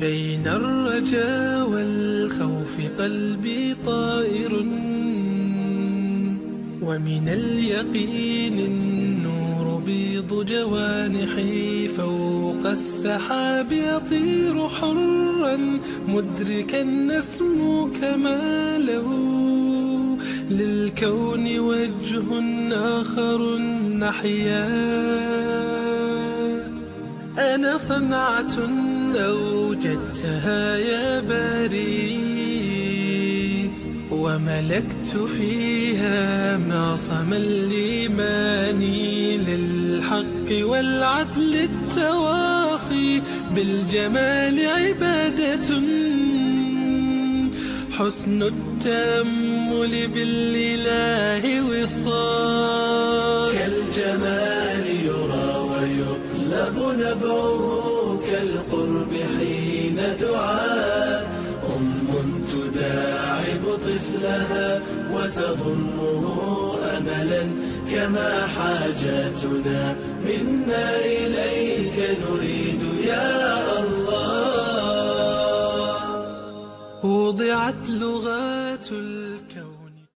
من الرجا والخوف قلبي طائر. ومن اليقين النور بيض جوانحي فوق السحاب يطير حرا. مدركا نسمو كماله للكون وجه آخر نحيا. أنا صنعة أوجدتها يا باري وملكت فيها معصم الإيمان للحق والعدل التواصي بالجمال عبادة. حسن التأمل بالإله نبعه كالقرب حين دعاء أم تداعب طفلها وتضمه أملا كما حاجاتنا. منا إليك نريد يا الله. وضعت لغات الكون